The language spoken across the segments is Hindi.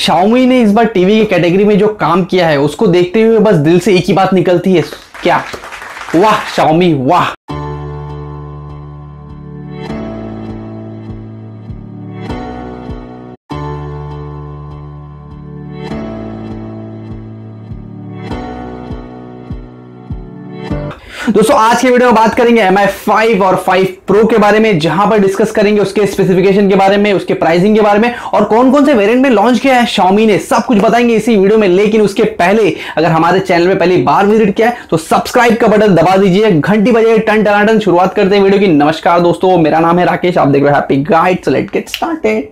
Xiaomi ने इस बार टीवी के कैटेगरी में जो काम किया है, उसको देखते हुए बस दिल से एक ही बात निकलती है। क्या? वाह शाओमी वाह। दोस्तों, आज के वीडियो में बात करेंगे एम आई और 5 प्रो के बारे में, जहाँ पर डिस्कस करेंगे उसके स्पेसिफिकेशन के बारे में, उसके प्राइसिंग के बारे में, और कौन कौन से वेरिएंट में लॉन्च किया है, Xiaomi ने सब कुछ बताएँगे इसी वीडियो में। लेकिन उसके पहले, अगर हमारे चैनल में पहली बार विज़िट किया है तो सब्सक्राइब का बटन दबा दीजिए। घंटी बजे टन टनाटन शुरुआत करते हैं वीडियो की। नमस्कार दोस्तों, मेरा नाम है राकेश, आप देख रहे हैं happy guide let get started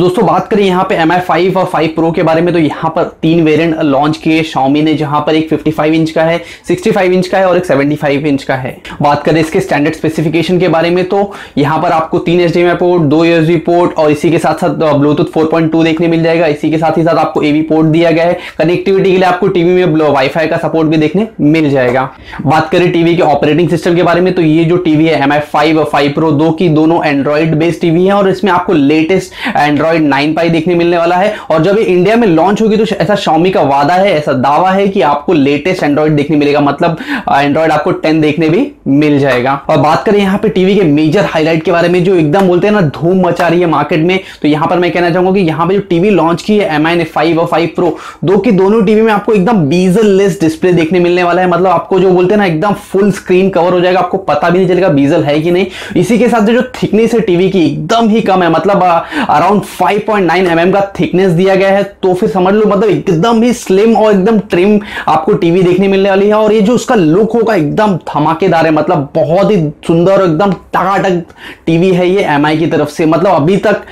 दोस्तों, बात करें यहाँ पे एम आई और 5 प्रो के बारे में तो यहाँ पर तीन वेरिएंट लॉन्च किए Xiaomi ने, जहाँ पर एक 55 इंच का है 65 इंच का है और एक 75 इंच का है। बात करें इसके स्टैंडर्ड स्पेसिफिकेशन के बारे में तो यहाँ पर आपको तीन एच पोर्ट दो यूएसबी पोर्ट और इसी के साथ साथ ब्लूटूथ फोर देखने मिल जाएगा। इसी के साथ ही साथ आपको एवी पोर्ट दिया गया है। कनेक्टिविटी के लिए आपको टीवी में वाईफाई का सपोर्ट भी देखने मिल जाएगा। बात करें टीवी के ऑपरेटिंग सिस्टम के बारे में तो ये जो टीवी है एम आई और फाइव प्रो दो की दोनों एंड्रॉइड बेस्ड टीवी है और इसमें आपको latest Android Android nine Pie देखने मिलने वाला है। और जब ये इंडिया में लॉन्च होगी तो ऐसा शॉमी का वादा है, ऐसा दावा है कि आपको लेटेस्ट एंड्रॉइड देखने मिलेगा। मतलब एंड्रॉइड आपको टेन देखने भी मिल जाएगा। और बात करें यहाँ पे टीवी के मेजर हाईलाइट के बारे में, जो एकदम बोलते हैं ना, धूम मचा रही है मार्केट में। तो यहाँ पर मैं कहना चाहूँगा कि यहाँ पे जो टीवी लॉन्च की है एम आई ने फाइव और फाइव प्रो दो की दोनों टीवी में आपको एकदम बीजल लेस डिस्प्ले देखने मिलने वाला है। मतलब आपको जो बोलते हैं ना, एकदम फुल स्क्रीन कवर हो जाएगा। आपको पता भी नहीं चलेगा बीजल है कि नहीं। इसी के साथ जो थिकनेस है टीवी की, एकदम ही कम है। मतलब अराउंड 5.9 mm का थिकनेस दिया गया है तो फिर समझ लो मतलब एकदम ही स्लिम और एकदम ट्रिम आपको टीवी देखने मिलने वाली है, और ये जो उसका लुक होगा एकदम धमाकेदार है मतलब बहुत ही सुंदर और एकदम टकाटक टीवी है ये एमआई की तरफ़ से। मतलब अभी तक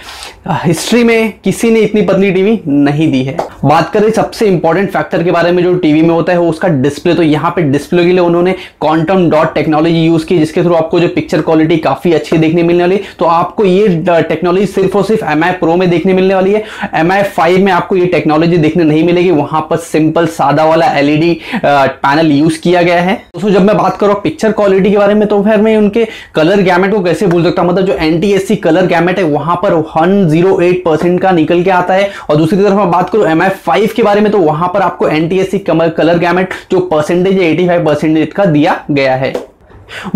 हिस्ट्री में किसी ने इतनी पतली टीवी नहीं दी है। बात करें सबसे इंपॉर्टेंट फैक्टर के बारे में जो टीवी में होता है, वो उसका डिस्प्ले तो यहाँ पे डिस्प्ले के लिए उन्होंने क्वांटम डॉट टेक्नोलॉजी यूज़ की, जिसके थ्रू आपको जो पिक्चर क्वालिटी काफ़ी अच्छी देखने मिलने वाली तो आपको ये टेक्नोलॉजी सिर्फ़ और सिर्फ़ एम आई प्रो में देखने मिलने वाली है। एम आई में आपको ये टेक्नोलॉजी देखने नहीं मिलेगी। वहाँ पर सिंपल सादा वाला एलईडी पैनल यूज़ किया गया है। दोस्तों, जब मैं बात करूँ पिक्चर क्वालिटी के बारे में तो फिर मैं उनके कलर गैमेट को कैसे भूल सकता मतलब जो एनटीएससी कलर गैमेट है, वहाँ पर वन का निकल के आता है। और दूसरी तरफ़ मैं बात करूँ एम आई फाइव के बारे में तो वहाँ पर आपको एनटीएससी कलर गैमेट जो परसेंटेज है एटी फाइव का दिया गया है।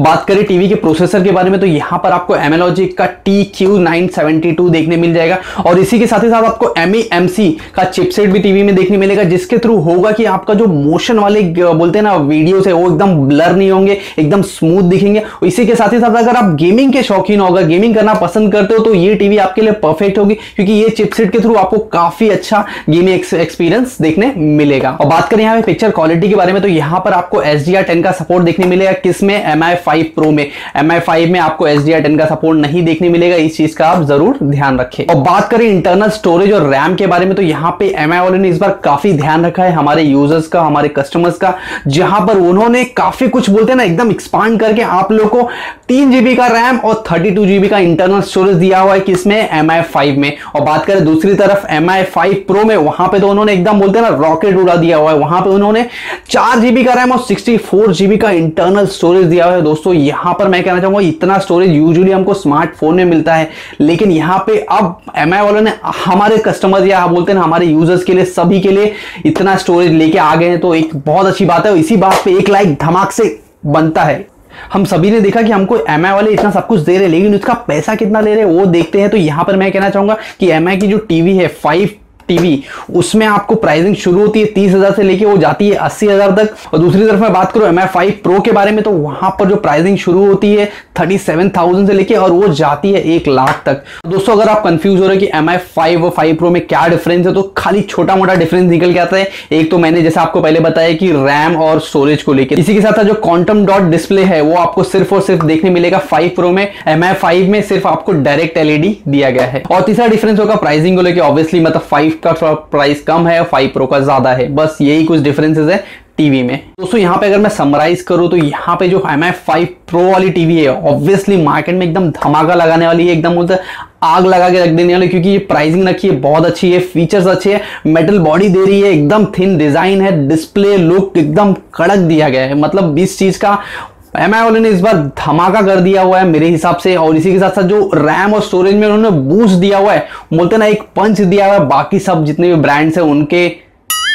बात करें टीवी के प्रोसेसर के बारे में तो यहाँ पर आपको एमएलॉजी का T Q nine seventy two देखने मिल जाएगा। और इसी के साथ ही साथ आपको एम e का चिपसेट भी टीवी में देखने मिलेगा, जिसके थ्रू होगा कि आपका जो मोशन वाले बोलते हैं ना वीडियोस है, वो एकदम ब्लर नहीं होंगे, एकदम स्मूथ दिखेंगे। इसी के साथ ही साथ अगर आप गेमिंग के शौकीन हो, अगर गेमिंग करना पसंद करते हो तो ये टीवी आपके लिए परफेक्ट होगी, क्योंकि ये चिपसेट के थ्रू आपको काफ़ी अच्छा गेमिंग एक्सपीरियंस देखने मिलेगा। और बात करें यहाँ पे पिक्चर क्वालिटी के बारे में तो यहाँ पर आपको एस डी का सपोर्ट देखने मिलेगा। किसमें M M I five pro में एम आई फाइव में आपको एस डी का सपोर्ट नहीं देखने मिलेगा, इस चीज़ का आप ज़रूर ध्यान रखें। और बात करें इंटरनल स्टोरेज और रैम के बारे में तो यहाँ पे एम वाले ने इस बार काफ़ी ध्यान रखा है हमारे यूज़र्स का, हमारे कस्टमर्स का, जहाँ पर उन्होंने काफ़ी कुछ बोलते हैं ना, एकदम एक्सपांड करके आप लोग को तीन का रैम और थर्टी का इंटरनल स्टोरेज दिया हुआ है किसमें एम आई में। और बात करें दूसरी तरफ़ एम आई प्रो में, वहाँ पे तो उन्होंने एकदम बोलते हैं ना रॉकेट उड़ा दिया हुआ है। वहाँ पे उन्होंने चार जीबी का रैम और सिक्सटी फोर जीबी का इंटरनल स्टोरेज दिया हुआ है दोस्तों, यहाँ पर मैं कहना चाहूँगा, इतना स्टोरेज यूजुअली हमको स्मार्टफ़ोन में मिलता है, लेकिन यहाँ पे अब एम आई वालों ने हमारे कस्टमर्स या बोलते हैं हमारे यूज़र्स के लिए, सभी के लिए इतना स्टोरेज लेके आ गए हैं तो एक बहुत अच्छी बात है। इसी बात पे एक लाइक धमाक से बनता है। हम सभी ने देखा कि हमको एमआई वाले इतना सब कुछ दे रहे हैं, लेकिन उसका पैसा कितना ले रहे हैं, वो देखते हैं। तो यहाँ पर मैं कहना चाहूँगा कि एमआई की जो टीवी है फाइव टीवी, उसमें आपको प्राइसिंग शुरू होती है तीस हज़ार से लेके वो जाती है अस्सी हज़ार तक। और दूसरी तरफ़ मैं बात करूँ एम आई प्रो के बारे में तो वहाँ पर जो प्राइसिंग शुरू होती है थर्टी सेवन थाउज़ेंड से लेके और वो जाती है एक लाख तक। दोस्तों, अगर आप कंफ्यूज हो रहे कि एम आई फाइव और फाइव प्रो में क्या डिफरेंस है तो खाली छोटा मोटा डिफरेंस निकल के आता है। एक तो मैंने, जैसे आपको पहले बताया कि रैम और स्टोरेज को लेकर इसी के साथ जो क्वांटम डॉट डिस्प्ले है, वो आपको सिर्फ़ और सिर्फ़ देखने मिलेगा फाइव प्रो में। एम आई फाइव में सिर्फ़ आपको डायरेक्ट एलईडी दिया गया है। और तीसरा डिफरेंस होगा प्राइसिंग को लेकर ऑब्वियसली मतलब फाइव का थोड़ा प्राइस कम है फाइव प्रो का ज़्यादा है। बस यही कुछ डिफरेंसेस है टीवी में। दोस्तों, यहाँ पे अगर मैं समराइज करूँ तो यहाँ पे जो एम आई फाइव प्रो वाली टीवी है। ऑब्वियसली मार्केट में एकदम धमाका लगाने वाली है, एकदम बोलते आग लगा के रख देने वाली, क्योंकि ये प्राइसिंग रखी है, बहुत अच्छी है फीचर्स अच्छे है मेटल बॉडी दे रही है, एकदम थिन डिज़ाइन है डिस्प्ले लुक एकदम कड़क दिया गया है। मतलब इस चीज़ का एम आई वाले ने इस बार धमाका कर दिया हुआ है मेरे हिसाब से, और इसी के साथ साथ जो रैम और स्टोरेज में उन्होंने बूस्ट दिया हुआ है, बोलते ना, एक पंच दिया हुआ है, बाकी सब जितने भी ब्रांड्स हैं उनके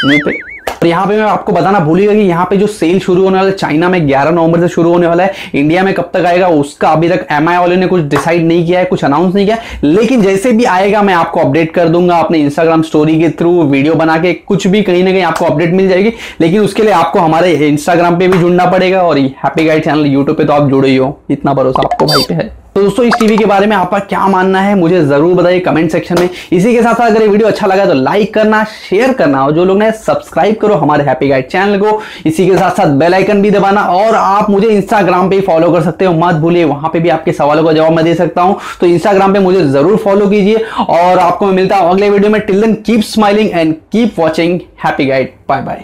पे। और यहाँ पे मैं आपको बताना भूलिएगा कि यहाँ पे जो सेल शुरू होने वाला है, चाइना में 11 नवंबर से शुरू होने वाला है, इंडिया में कब तक आएगा, उसका अभी तक एम वाले ने कुछ डिसाइड नहीं किया है, कुछ अनाउंस नहीं किया लेकिन जैसे भी आएगा, मैं आपको अपडेट कर दूँगा अपने इंस्टाग्राम स्टोरी के थ्रू वीडियो बना के, कुछ भी कहीं ना कहीं आपको अपडेट मिल जाएगी। लेकिन उसके लिए आपको हमारे इंस्टाग्राम पे भी जुड़ना पड़ेगा और हैप्पी गाइड चैनल यूट्यूब पे तो आप जुड़े ही हो, इतना भरोसा आपको भाई पे है। तो दोस्तों, इस टीवी के बारे में आपका क्या मानना है, मुझे ज़रूर बताइए कमेंट सेक्शन में। इसी के साथ अगर ये वीडियो अच्छा लगा तो लाइक करना, शेयर करना और जो लोग ने सब्सक्राइब करो हमारे हैप्पी गाइड चैनल को। इसी के साथ साथ बेल आइकन भी दबाना और आप मुझे इंस्टाग्राम पे फॉलो कर सकते हो, मत भूलिए, वहाँ पे भी आपके सवालों का जवाब मैं दे सकता हूँ। तो इंस्टाग्राम पे मुझे ज़रूर फॉलो कीजिए और आपको मैं मिलता हूँ अगले वीडियो में। Till then keep smiling and keep watching happy guide bye bye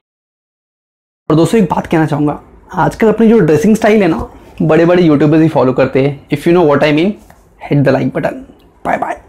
और दोस्तों, एक बात कहना चाहूँगा, आजकल अपनी जो ड्रेसिंग स्टाइल है ना बड़े बड़े यूट्यूबर्स ही फॉलो करते हैं। If you know what I mean hit the like button bye bye